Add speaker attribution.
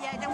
Speaker 1: yet, and we